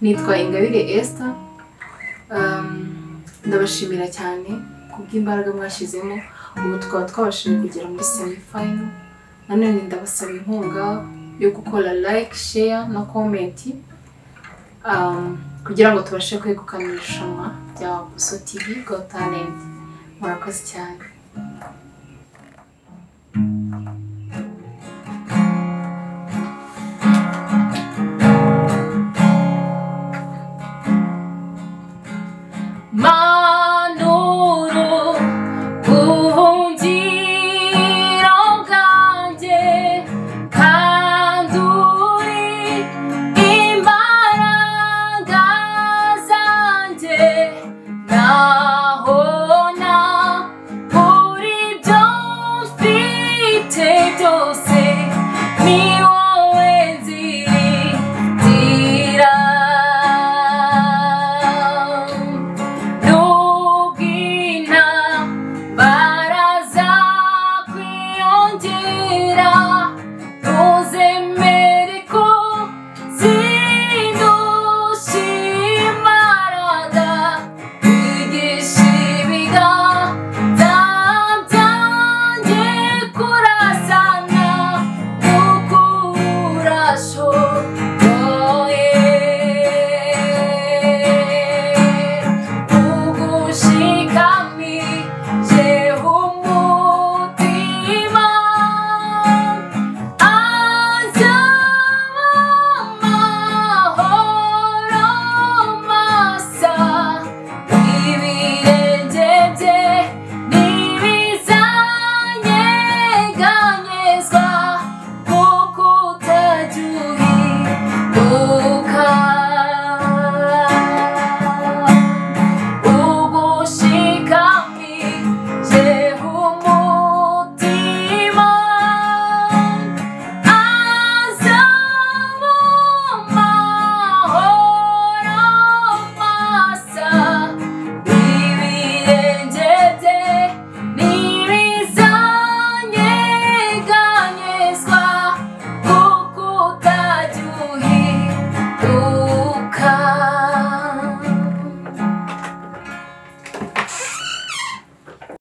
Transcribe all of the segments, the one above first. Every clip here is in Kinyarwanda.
nitwa ingabire Esther Um, ndabashimira cyane kubw'imbaraga mwashyizemo ubu tukaba twabashije kugera muri semi final nanone ndabasaba inkunga yo gukora like share na comment um, kugira ngo tubashe kwegukana irushanwa rya Buso Talent. Murakoze cyane.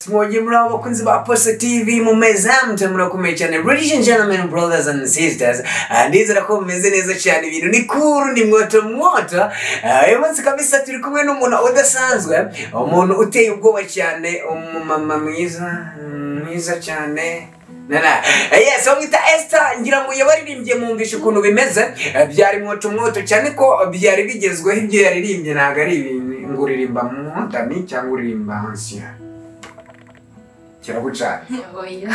Mwongeye muri abo ba Posta TV mumeze hamwe murakomeye cyane ladies and gentlemen brothers and sisters ndizera ko mumeze neza cyane ibintu ni cool ni mwoto mwoto uyu munsi kabisa turi kumwe n'umuntu udasanzwe umuntu uteye ubwoba cyane umumama mwiza mwiza cyane. Eh, Yes, bamwita Esther ngira ngo yabaririmbye mwumvishe ukuntu bimeze. Eh, byari mwoto mwoto cyane ko byari bigezweho ibyo yaririmbye ntabwo ari ibintu ngo uririmba modani cyangwa uririmba ancien kiragucana oya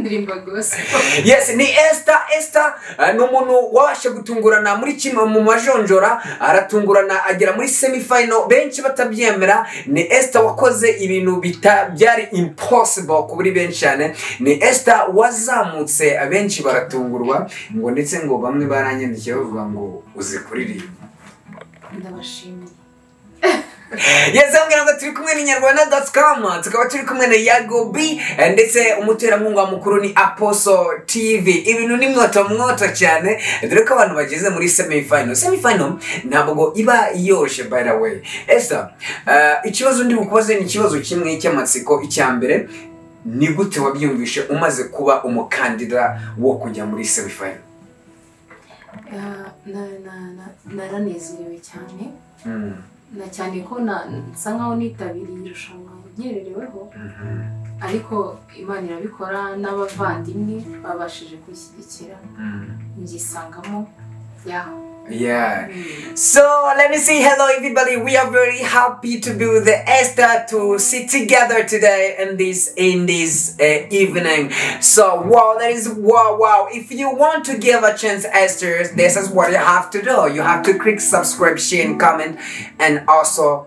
ndirimba gospel yes ni Esther Esther ni umuntu wabasha gutungurana muri kimwe mu majonjora aratungurana agera muri semi final benshi batabyemera. Ni Esther wakoze ibintu bita byari impossible kuri benshi cyane. Ni Esther wazamutse abenshi baratungurwa ngo ndetse ngo bamwe baranyandikiye bavuga ngo uzi kuririmba ndabashimiye. yes ambwira ngo turi kumwe n'inyarwanda.com tukaba turi kumwe na yago b eh, ndetse umuterankunga mukuru ni aposo tv ibintu ni mwoto mwoto cyane dore ko abantu bageze muri semi final semi final ntabwo iba yoshe way. Esa uh, ikibazo ndi bukubaze ni ikibazo kimwe cy'amatsiko. Icya mbere ni gute wabyumvishe umaze kuba umukandida wo kujya muri semi final Ah, na- na- na- naranezerewe cyane. Mm. Na cyane ko na nsa nkaho nitabiriye irushanwa nkerereweho ariko imana irabikora n'abavandimwe babashije kwishyigikira. Mm. mbyisangamo ya. Yeah. So let me say hello everybody. We are very happy to be with the Esther to sit together today in this in this uh, evening. So wow, that is wow wow. If you want to give a chance Esther, this is what you have to do. You have to click subscription, comment, and also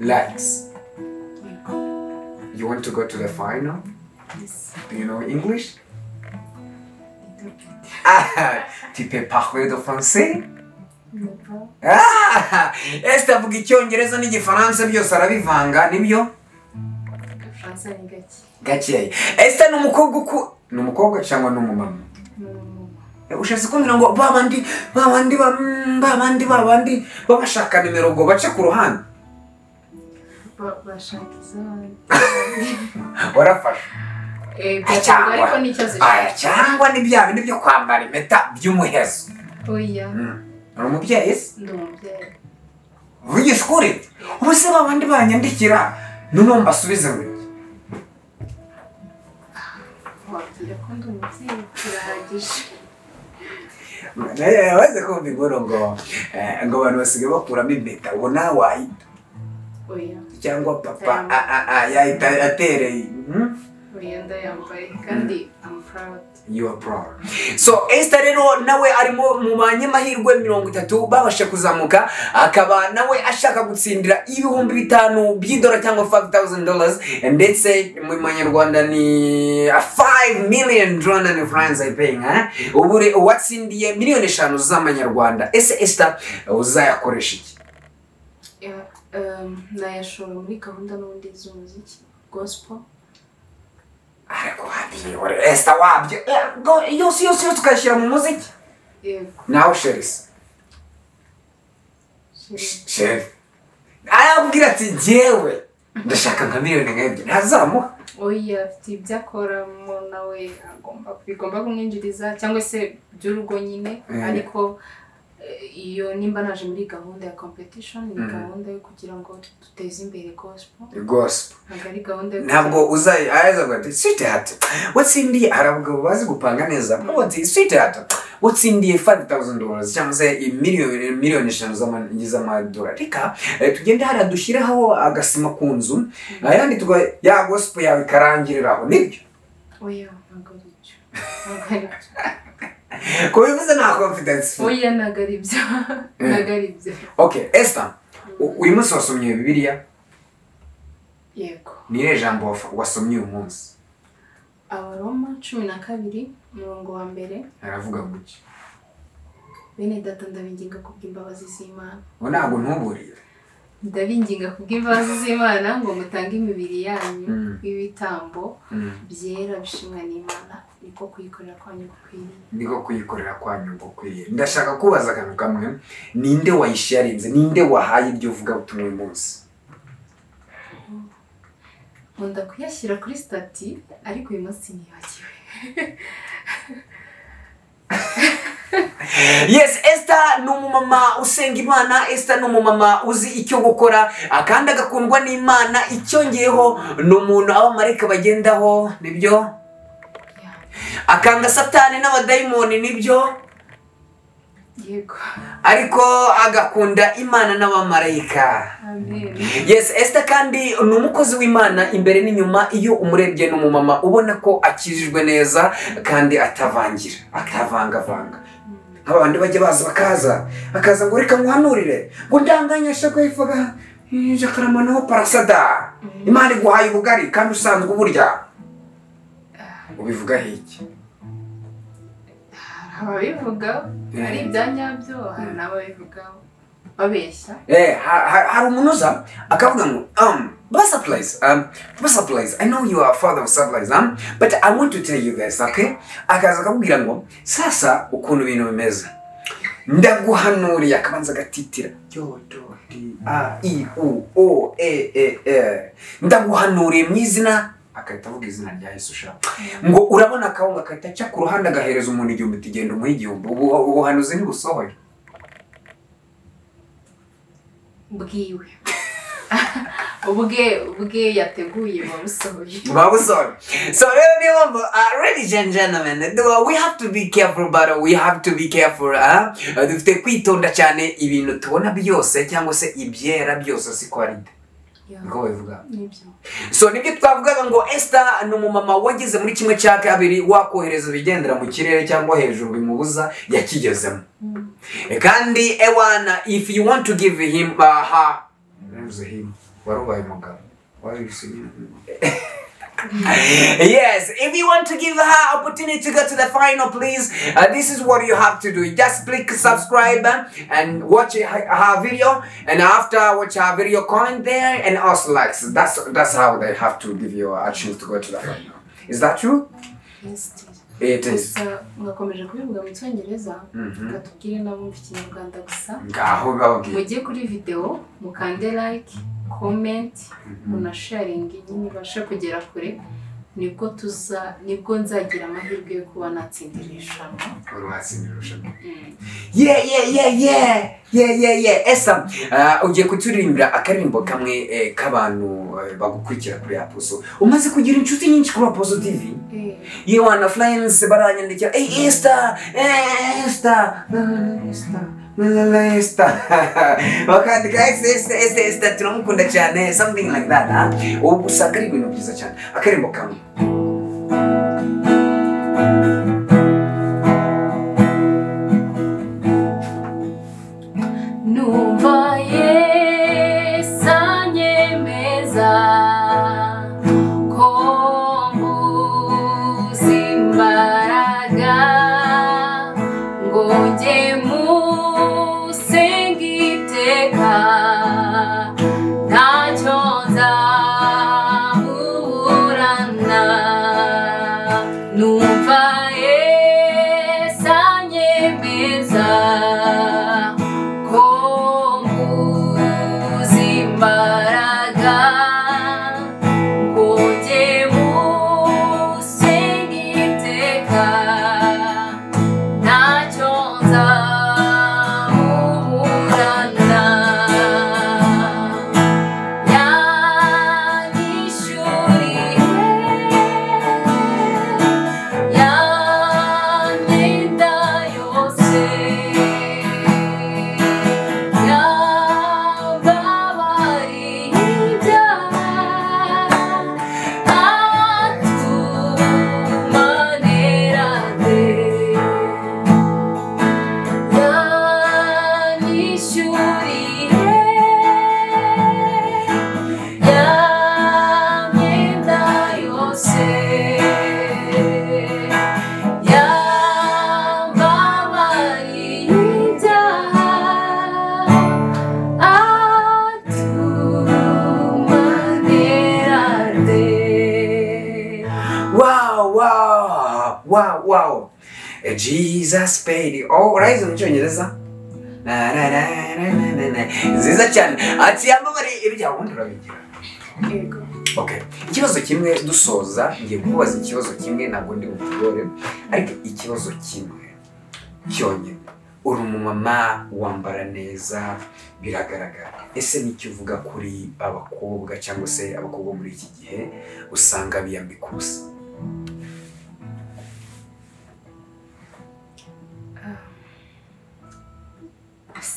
likes. You want to go to the final? Do you know English? Ah, tu peux parler de français? Ah, Esther avuga icyongereza n'igifaransa byose arabivanga ni byo? Gakeya Esther ni umukobwa uku ni umukobwa cyangwa ni umumama? Umumama. Ushatse kumbwira ngo ba bandi ba bandi ba mm, ba bandi ba bandi babashaka nimero ngo bace ku ruhande. Warafashe. Eh, aya zishaka cyangwa. ni bya bindi byo kwambara impeta by'umuhezo. Uri umubyeyi se ndi umubyeyi vugisha ukuri ubu se ba bandi banyandikira noneho mbasubize ngo wabwira ko ndi umubyeyi birahagije na yo yabaze kumva inkuru ngo ngo abantu basigaye bakuramo impeta ubu nawe wahita cyangwa papa a- a- a- yahita atereye oya ndayambaye kandi I'm proud You are proud. So Esther rero nawe arimo mu banyamahirwe mirongo itatu babasha kuzamuka akaba nawe ashaka gutsindira ibihumbi bitanu by'idora cyangwa 5000 dollars ndetse mu manyarwanda ni 5 million Rwandan francs I paying eh? ubu uwatsindiye miliyoni eshanu z'amanyarwanda ese Esther uzayakoresha iki um, nayashora muri gahunda n'ubundi z'umuziki gospel ariko wabiyore Esther wabyo eh, yose yose yose tukayashyira mu muziki nawe sherisi sheri arabwira ati njyewe ndashaka nka miliyoni nk'ebyiri ntazamuha oya afite ibyo akoramo nawe agomba bigomba kumwinjiriza cyangwa se by'urugo nyine Mm. ariko eh, iyo nimba naje muri gahunda ya competition ni Mm. gahunda yo kugira ngo duteze imbere gospel. Gospel. Ntabwo ari gahunda ntabwo uzayi araza ngo ati swite hati watsindiye hari abagabo bazi gupanga neza. Bavuga ati swite hati watsindiye 5000 dollars? Cyangwa se miliyoni miliyoni eshanu z'ama- z'amadolari reka eh, tugende hariya dushyireho agasima ku nzu. Ayandi tuga ya gospel yawe ikarangiriraho ni byo? Oya ntabwo ari byo. Ntabwo ari byo. ko bivuze nta confidence oya ntabwo ari byo ntabwo ari byo okay Esther u- uyu munsi wasomye bibiliya yego ni irihe jambo wasomye uyu munsi abaroma cumi na kabiri umurongo wa mbere aravuga gutya bene data ndabinginga kubw'imbabazi z'imana ngo ntabwo ntuburire ndabinginga kubw'imbabazi z'imana ngo mutange imibiri yanyu Mm. nk'ibitambo Mm. byera bishimwa n'imana niko kuyikorera kwanyu gukwiriye niko kuyikorera kwanyu gukwiriye ndashaka kubaza akantu kamwe. Ninde wayisharinze ninde wahaye iryo vuga butumwa uyu munsi? Nkunda kuyashyira kuri stati ariko uyu munsi nibagiwe yes Esther ni umumama usenga imana. Esther ni umumama uzi icyo gukora. Kandi agakundwa n'imana. Icyongeyeho ni umuntu abamarayika bagendaho. Nibyo? Akanga satani n'abadayimoni ni byo? Ariko agakunda imana n'abamarayika. Amen. Yes Esther kandi ni umukozi w'imana imbere n'inyuma iyo umurebye ni umumama ubona ko akijijwe neza kandi atavangira atavangavanga. Nk'abandi bajya baza bakaza bakaza ngo reka muhanurire ngo ndanganyesha kwivuga jakaramanaho parasada. Imana iguhaye ubugari kandi usanzwe uburya. Ubivugaho iki? Hari ababivuga hari ibya nyabyo hari n'ababivuga babeshya. Eh, ha- ha- hari umuntu uza akavuga ngo um Supplies, um, Baba Supplies, I know you are father of supplies, um, but I want to tell you this, okay? Akaza akakubwira ngo sasa ukuntu ibintu bimeze. Ndaguhanuriye akabanza agatitira. Yo do di a i u o e e e. Ndaguhanuriye mu izina agahita avuga izina rya yesu ushaka. Ngo urabona akawunga agahita aca ku ruhande agahereza umuntu igihumbi ati genda umuhe igihumbi. Ubu ubuhanuzi ntibusohoye bwiwe. Ubwe ubwe yateguye babusohoye Babusol. So rero niyo mpamvu uh, ladies and gentlemen do- we have to be careful but we have to be careful uh, uh, dufite kwitonda cyane ibintu tubona byose cyangwa se ibyera byose siko ari niko babivuga. So ni byo twavugaga ngo Esther ni umumama wageze muri kimwe cya kabiri wakohereza ibigendera mu kirere cyangwa hejuru bimubuza yakigezemo. Mm. kandi ewana if you want to give him uh, her Navuze him. Wari ubaye umugabo wari usigaye yes, if you want to give her opportunity to go to the final, please, uh, this is what you have to do. Just click subscribe and watch her, video, and after watch her video, comment there and also likes. That's that's how they have to give you a chance to go to the final. Is that true? yes mwakomeje kubivuga mu cyongereza gusa ngaho bababwiye mujye kuri video mukande like comment munasharinge nyine ibashe kugera kure ni bwo tuza ni bwo nzagira amahirwe yo kuba natsindira irushanwa uruhatsindira irushanwa Mm. yeah yeah yeah yeah yeah yeah yeah. Esa uh, ugiye kuturirimbira akaririmbo kamwe eh, k'abantu eh, bagukurikira kuri aposo. Umaze kugira inshuti nyinshi kuri aposo tv Eh, iyo wana flames baranyandikira hey esther eh, esther. Eh, esther eh, esther bakandika esther esther esther esther turamukunda cyane something like that ha ubu usanga ari ibintu byiza cyane akaririmbo kamwe wow wow wow. Eh, jesus paid oh urayizi mu cyongereza Na, na, na, na, na, na, na. nziza cyane ati yambabariye ibyaha ubundi urabigira. Okay ikibazo kimwe dusoza ngiye kubaza ikibazo kimwe ntabwo ndi butugore ariko ikibazo kimwe cyonyine uri umumama wambara neza biragaragara. Ese ni cyo uvuga kuri abakobwa cyangwa se abakobwa muri iki gihe usanga biyambika ubusa?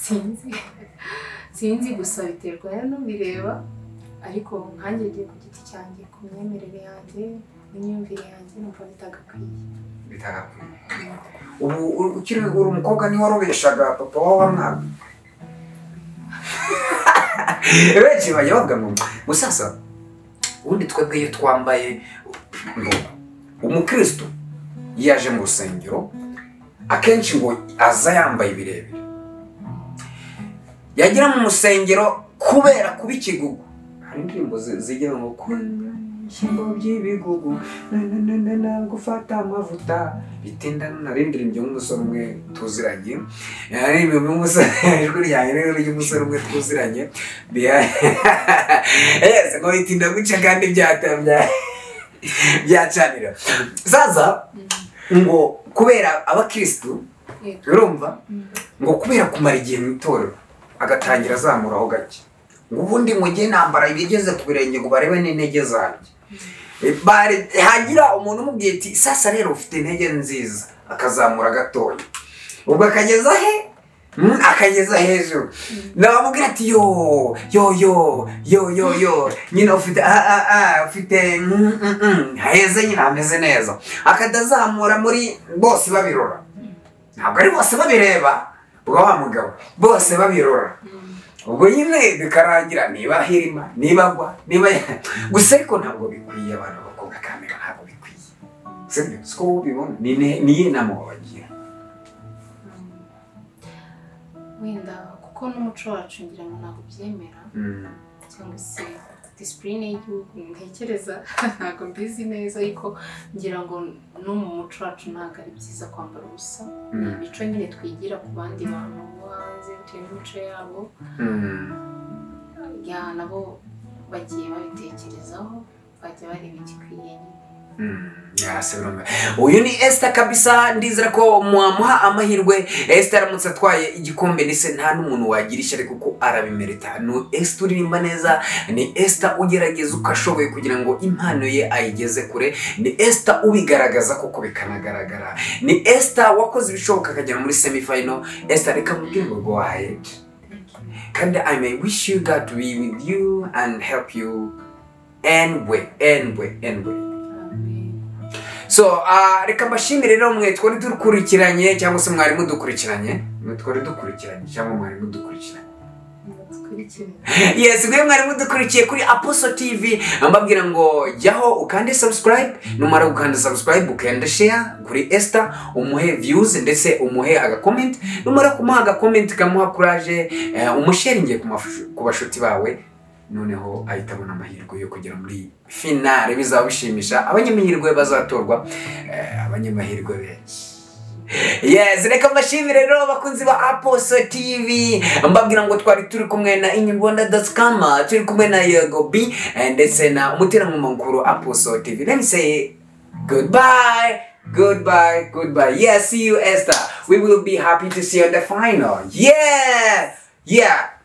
Sinzi. Sinzi gusa biterwa n'ubireba ariko nkanjye ngiye ku giti cyanjye ku myemerere yanjye n'imyumvire yanjye numva bitagakwiye. Bitagakwiye. Ubu ukiri uri umukobwa ni we warubeshaga papa wawe mwana benshi bajya bavuga ngo musasa ubundi twebwe iyo twambaye umukristo yaje mu rusengero akenshi ngo aza yambaye ibirebire. Yagera mu rusengero kubera kuba ikigugu. Hari indirimbo zi- zigira ngo ibishyimbo by'ibigugu gufata amavuta. Bitinda narindirimbye nk'umusore umwe tuziranye. Narindirimbye nk'umusore ijwi ryanjye rero ry'umusore umwe tuziranye. Ngo bitinda guca kandi byatabya byacanira sasa ngo kubera abakirisitu urumva Mm. ngo kubera kumara igihe mu itorero agatangira azamuraho gake. Ubundi mujye nambara ibigeze ku birenge ngo barebe n'intege zanjye. Bari- hagira umuntu umubwiye ati sasa rero ufite intege nziza. Akazamura gatoya. Ubwo akageza he? Mm, akageza hejuru. Nabamubwira ati yo yo yo yo yo yo nyine ufite ufite mm, mm, mm, heza nyine hameze neza. Akadazamura muri bose babirora. Ntabwo ari bose babireba. Ubwo wa mugabo. Bose babirora. Ubwo nyine bikarangira niba hirima niba agwa niba gusa ariko ntabwo bikwiye abantu bakobwa kamera ntabwo bikwiye. Siko ubibona? Ni ne- ni iyihe nama wabagira. Wenda kuko n'umuco wacu ngira ngo ntabwo byemera Mm, cyangwa se disipurine y'igihugu ntekereza ntabwo mbizi neza ariko ngira ngo no mu muco wacu ntabwo ari byiza kwambara ubusa ni Mm. imico nyine twigira ku bandi bantu bo hanze bitewe n'imico yabo Mm. nabo bagiye babitekerezaho bajya bareba igikwiye nyine. Uyu ni Esther kabisa ndizera ko mwamuha amahirwe. Esther aramutse atwaye igikombe ndetse nta n'umuntu wagira ishyari kuko arabimerita ni Esther uririmba neza ni Esther ugerageza uko ashoboye kugira ngo impano ye ayigeze kure ni Esther ubigaragaza koko bikanagaragara. Ni Esther wakoze ibishoboka akagera muri semi final Esther reka mubwire ngo go ahead. Kandi I may wish you God be with you and help you. Anyway anyway anyway. So uh, reka mbashimire rero mwe twari dukurikiranye cyangwa se mwari mudukurikiranye mwe twari dukurikiranye cyangwa mwari mudukurikiranye Dukurikire. yes mwe mwari mudukurikiye kuri apostle tv mbabwira ngo jyaho ukande subscribe. Numara gukanda subscribe ukanda share kuri esther umuhe views ndetse umuhe agacomment numara kumuha agacomment kamuha courage eh, mafushu- ku bashuti bawe. Noneho ahita abona amahirwe yo kugera muri finale. Bizaba bishimisha abanyamahirwe bazatorwa eh, abanyamahirwe benshi. Yes reka mbashimire rero abakunzi ba aposo tv mbabwira ngo twari turi kumwe na inyarwanda.com turi kumwe na yego b eh, ndetse na umuterankunga aposo tv let me say goodbye goodbye goodbye. Yeah see you esther. We will be happy to see you in the final. Yeah yeah.